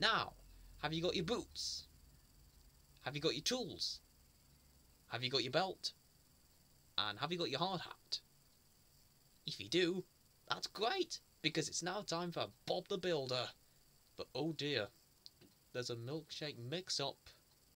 Now, have you got your boots? Have you got your tools? Have you got your belt? And have you got your hard hat? If you do, that's great, because it's now time for Bob the Builder. But oh dear, there's a milkshake mix up.